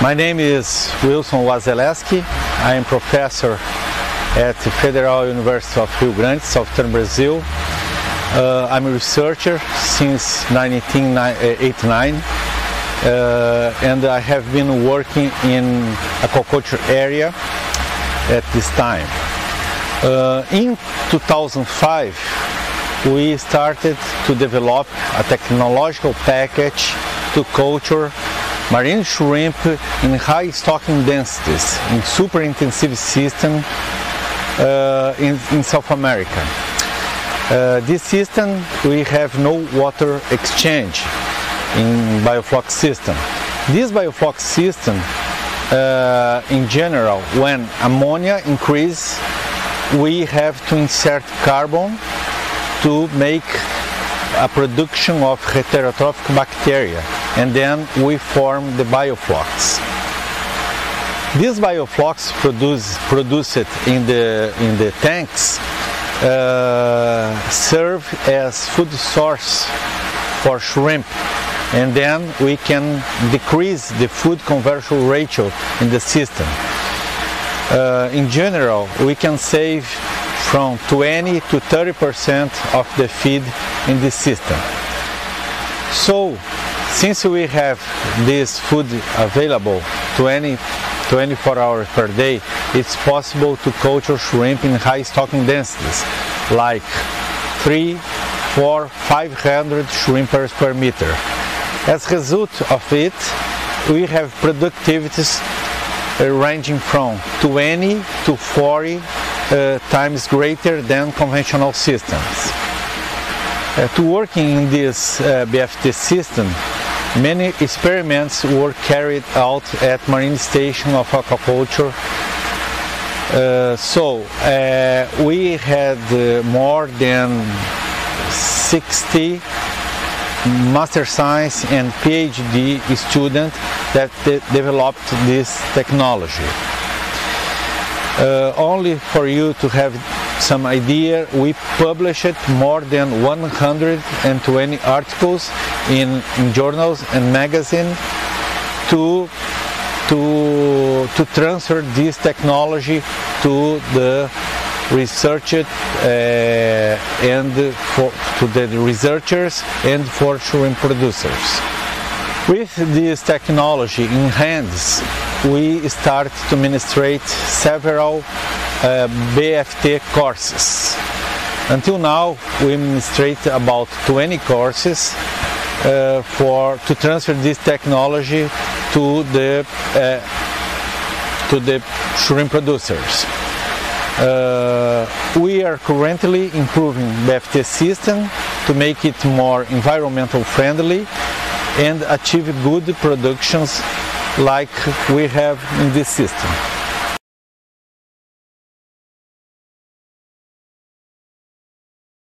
My name is Wilson Wasielesky. I am professor at the Federal University of Rio Grande, Southern Brazil. Uh, I'm a researcher since 1989 uh, and I have been working in aquaculture area at this time. Uh, in 2005 we started to develop a technological package to culture marine shrimp in high stocking densities in super intensive system uh, in, in, South America. Uh, this system we have no water exchange in biofloc system. This biofloc system uh, in general when ammonia increase we have to insert carbon to make a production of heterotrophic bacteria and then we form the bioflocs. These bioflocs produce, produced in the, in the tanks uh, serve as food source for shrimp and then we can decrease the food conversion ratio in the system. Uh, in general, we can save from 20 to 30 percent of the feed in the system. So, since we have this food available 20, 24 hours per day, it's possible to culture shrimp in high stocking densities, like 3, 4, 500 shrimpers per meter. As a result of it, we have productivities ranging from 20 to 40 uh, times greater than conventional systems. Uh, to working in this uh, BFT system, many experiments were carried out at Marine Station of Aquaculture. Uh, so uh, we had uh, more than 60 master science and PhD students that de developed this technology. Uh, only for you to have some idea, we published more than 120 articles in, in journals and magazines to, to, to transfer this technology to the researched uh, and for, to the researchers and for shrimp producers. With this technology in hands, we start to administrate several uh, BFT courses. Until now, we administrate about 20 courses uh, for to transfer this technology to the uh, to the shrimp producers. Uh, we are currently improving BFT system to make it more environmental friendly and achieve good productions like we have in this system.